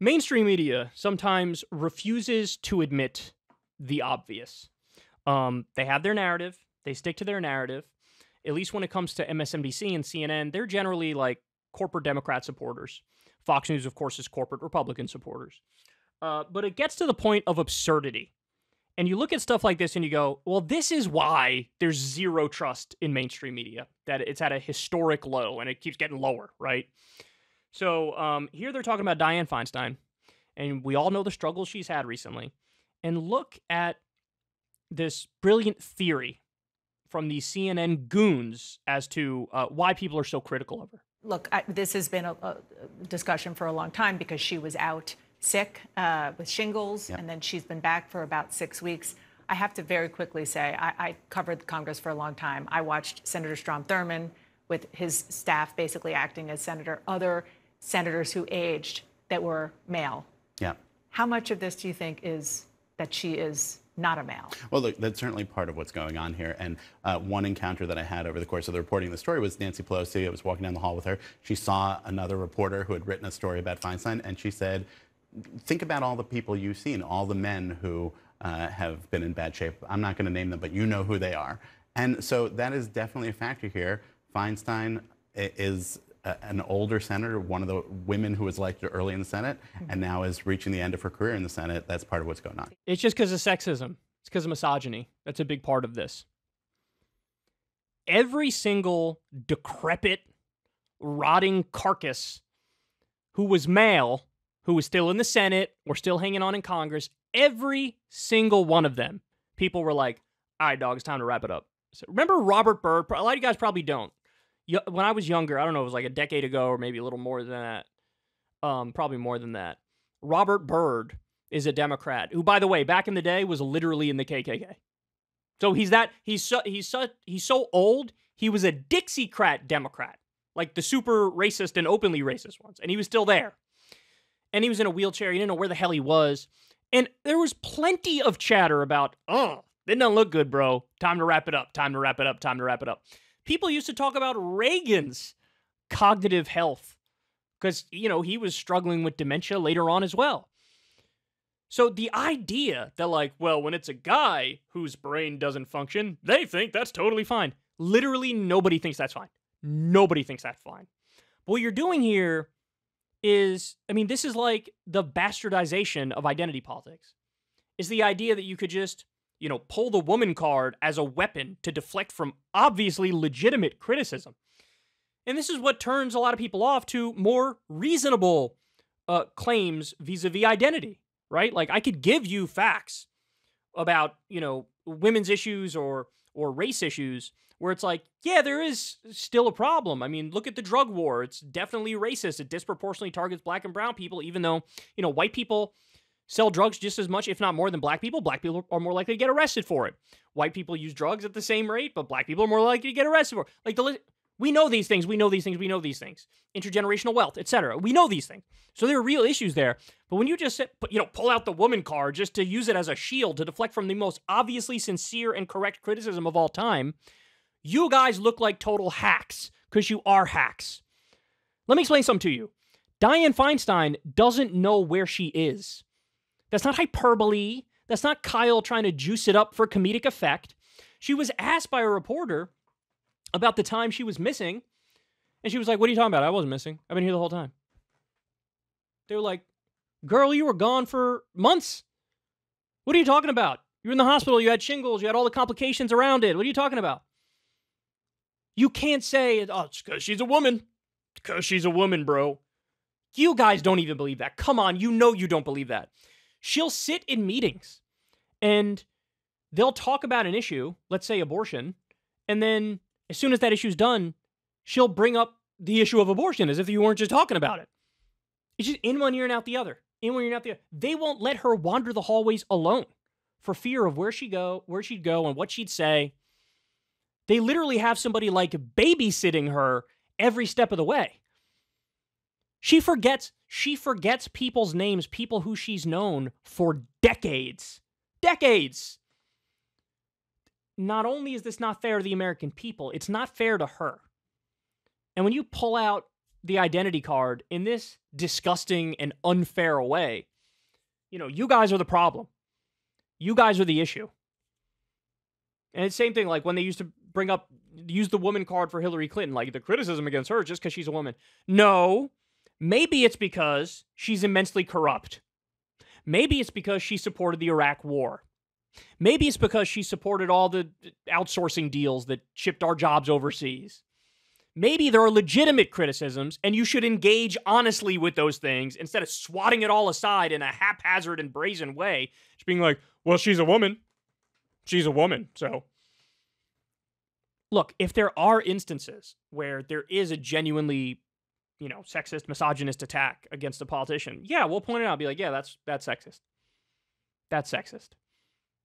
mainstream media sometimes refuses to admit the obvious. Um, they have their narrative, they stick to their narrative. At least when it comes to MSNBC and CNN, they're generally like corporate Democrat supporters. Fox News, of course, is corporate Republican supporters. Uh, but it gets to the point of absurdity. And you look at stuff like this and you go, well, this is why there's zero trust in mainstream media, that it's at a historic low and it keeps getting lower, right? So um, here they're talking about Dianne Feinstein, and we all know the struggles she's had recently. And look at this brilliant theory from the CNN goons as to uh, why people are so critical of her. Look, I, this has been a, a, discussion for a long time because she was out sick uh, with shingles, yep. and then she's been back for about six weeks. I have to very quickly say I, I covered Congress for a long time. I watched Senator Strom Thurmond with his staff basically acting as senator, other senators who aged that were male. Yeah. How much of this do you think is that she is not a male. Well, look, that's certainly part of what's going on here. And uh, one encounter that I had over the course of the reporting of the story was Nancy Pelosi. I was walking down the hall with her. She saw another reporter who had written a story about Feinstein, and she said, think about all the people you've seen, all the men who uh, have been in bad shape. I'm not going to name them, but you know who they are. And so that is definitely a factor here. Feinstein is an older senator, one of the women who was elected early in the Senate, mm-hmm. and now is reaching the end of her career in the Senate. That's part of what's going on. It's just because of sexism. It's because of misogyny. That's a big part of this. Every single decrepit, rotting carcass who was male who was still in the Senate or still hanging on in Congress, every single one of them, people were like, all right, dog, it's time to wrap it up. So remember Robert Byrd? A lot of you guys probably don't. When I was younger, I don't know, it was like a decade ago or maybe a little more than that. Um, probably more than that. Robert Byrd is a Democrat who, by the way, back in the day was literally in the KKK. So he's that he's so he's so he's so old. He was a Dixiecrat Democrat, like the super racist and openly racist ones, and he was still there and he was in a wheelchair. He didn't know where the hell he was. And there was plenty of chatter about, oh, it doesn't look good, bro. Time to wrap it up. Time to wrap it up. Time to wrap it up. People used to talk about Reagan's cognitive health because, you know, he was struggling with dementia later on as well. So the idea that, like, well, when it's a guy whose brain doesn't function, they think that's totally fine. Literally, nobody thinks that's fine. Nobody thinks that's fine. But what you're doing here is I mean, this is like the bastardization of identity politics. Is the idea that you could just, you know, pull the woman card as a weapon to deflect from obviously legitimate criticism. And this is what turns a lot of people off to more reasonable uh, claims vis-a-vis identity, right? Like I could give you facts about, you know, women's issues or or race issues where it's like, yeah, there is still a problem. I mean, look at the drug war. It's definitely racist. It disproportionately targets black and brown people, even though, you know, white people sell drugs just as much, if not more, than black people. Black people are more likely to get arrested for it. White people use drugs at the same rate, but black people are more likely to get arrested for it. Like the we know these things, we know these things, we know these things. Intergenerational wealth, etc. We know these things. So there are real issues there. But when you just you know pull out the woman card just to use it as a shield to deflect from the most obviously sincere and correct criticism of all time, you guys look like total hacks because you are hacks. Let me explain something to you. Dianne Feinstein doesn't know where she is. That's not hyperbole. That's not Kyle trying to juice it up for comedic effect. She was asked by a reporter about the time she was missing, and she was like, What are you talking about? I wasn't missing. I've been here the whole time. They were like, Girl, you were gone for months. What are you talking about? You were in the hospital, you had shingles, you had all the complications around it. What are you talking about? You can't say, oh, it's because she's a woman. Because she's a woman, bro. You guys don't even believe that. Come on, you know you don't believe that. She'll sit in meetings and they'll talk about an issue, let's say abortion, and then as soon as that issue's done, she'll bring up the issue of abortion as if you weren't just talking about it. It's just in one ear and out the other. In one ear and out the other. They won't let her wander the hallways alone for fear of where she go, where she'd go, and what she'd say. They literally have somebody like babysitting her every step of the way. She forgets she forgets people's names, people who she's known for decades. Decades. Not only is this not fair to the American people, it's not fair to her. And when you pull out the identity card in this disgusting and unfair way. You know, you guys are the problem. You guys are the issue. And it's same thing like when they used to bring up use the woman card for Hillary Clinton, like the criticism against her just because she's a woman. No, maybe it's because she's immensely corrupt. Maybe it's because she supported the Iraq War. Maybe it's because she supported all the outsourcing deals that shipped our jobs overseas. Maybe there are legitimate criticisms, and you should engage honestly with those things instead of swatting it all aside in a haphazard and brazen way. Just being like, well, she's a woman. She's a woman, so. Look, if there are instances where there is a genuinely, you know, sexist, misogynist attack against a politician, yeah, we'll point it out. Be like, yeah, that's that's sexist. That's sexist.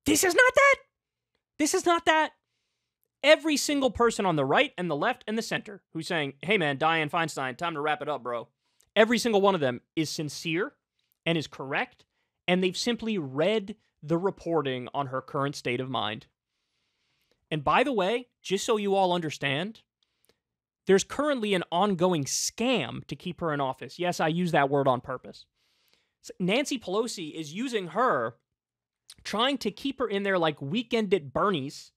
This is not that. This is not that. Every single person on the right and the left and the center who's saying, hey man, Dianne Feinstein, time to wrap it up, bro. Every single one of them is sincere and is correct, and they've simply read the reporting on her current state of mind. And by the way, just so you all understand, there's currently an ongoing scam to keep her in office. Yes, I use that word on purpose. Nancy Pelosi is using her trying to keep her in there like weekend at Bernie's,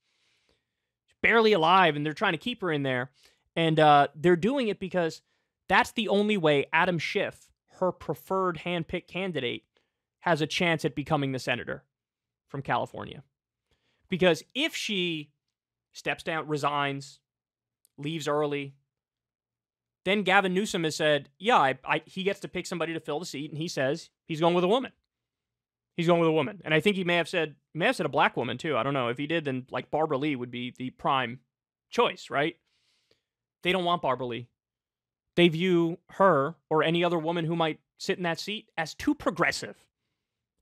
barely alive, and they're trying to keep her in there. And uh, they're doing it because that's the only way Adam Schiff, her preferred handpicked candidate, has a chance at becoming the senator from California. Because if she steps down, resigns, leaves early, then Gavin Newsom has said, yeah, I, I, he gets to pick somebody to fill the seat, and he says he's going with a woman. He's going with a woman, and I think he may have said may have said a black woman too. I don't know if he did. Then like Barbara Lee would be the prime choice, right? They don't want Barbara Lee. They view her or any other woman who might sit in that seat as too progressive.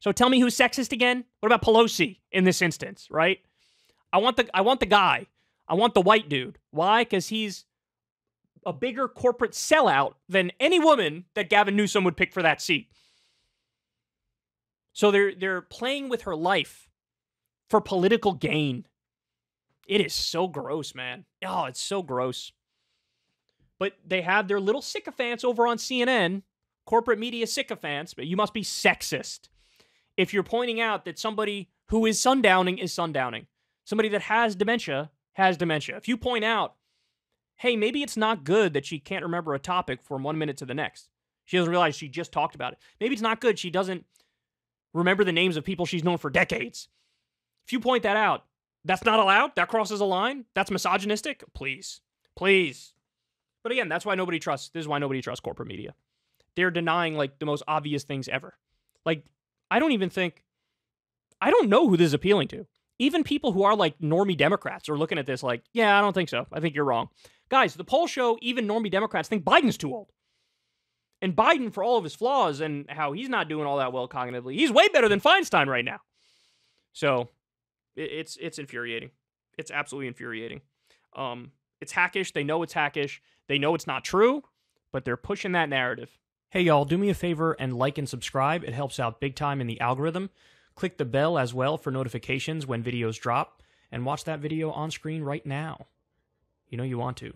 So tell me who's sexist again? What about Pelosi in this instance, right? I want the I want the guy. I want the white dude. Why? Because he's a bigger corporate sellout than any woman that Gavin Newsom would pick for that seat. So they're they're playing with her life for political gain. It is so gross, man. Oh, it's so gross. But they have their little sycophants over on CNN, corporate media sycophants, but you must be sexist. If you're pointing out that somebody who is sundowning is sundowning, somebody that has dementia has dementia. If you point out, hey, maybe it's not good that she can't remember a topic from one minute to the next. She doesn't realize she just talked about it. Maybe it's not good she doesn't remember the names of people she's known for decades. If you point that out, that's not allowed. That crosses a line. That's misogynistic. Please, please. But again, that's why nobody trusts. This is why nobody trusts corporate media. They're denying like the most obvious things ever. Like, I don't even think, I don't know who this is appealing to. Even people who are like normie Democrats are looking at this like, yeah, I don't think so. I think you're wrong. Guys, the polls show even normie Democrats think Biden's too old. And Biden, for all of his flaws and how he's not doing all that well cognitively, he's way better than Feinstein right now. So it's it's infuriating. It's absolutely infuriating. Um, it's hackish. They know it's hackish. They know it's not true, but they're pushing that narrative. Hey, y'all, do me a favor and like and subscribe. It helps out big time in the algorithm. Click the bell as well for notifications when videos drop, and watch that video on screen right now. You know you want to.